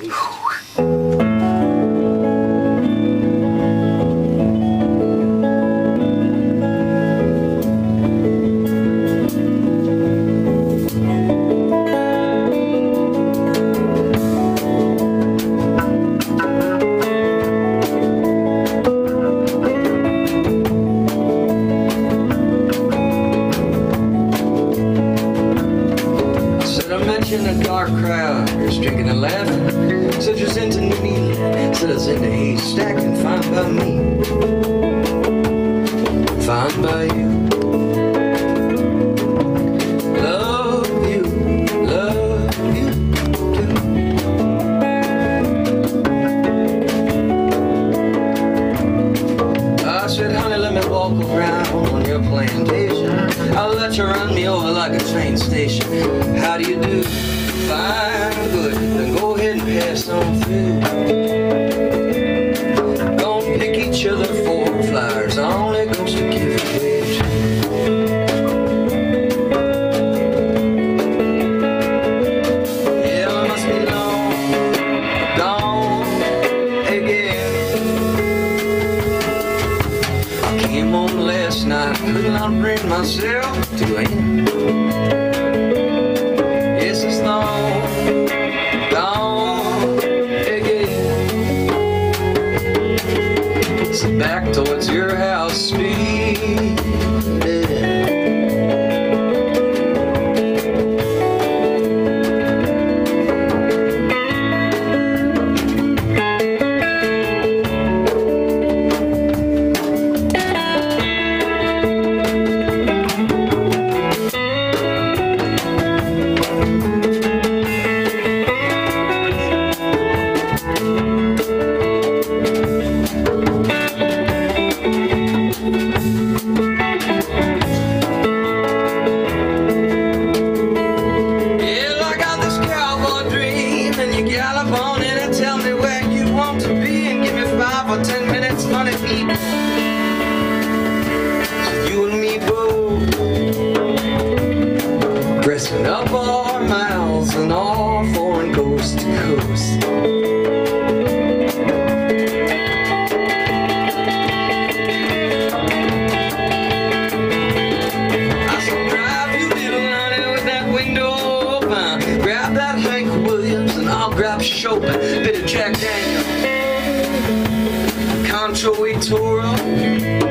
Said I in a dark crowd, you're drinking and laughing. Said you're into me, I was into haystack and fine by me. Me around on your plantation. I'll let you run me over like a train station. How do you do? Fine, good. Then go ahead and pass on through. Don't pick each other for flowers. Only goes to give away night, could not bring myself to end. Yes, it's long gone again. So back towards your house, speed. Pressing up our miles and all foreign coast to coast. I drive you little honey with that window open. Grab that Hank Williams and I'll grab Chopin. Bit of Jack Daniel. Concho Toro.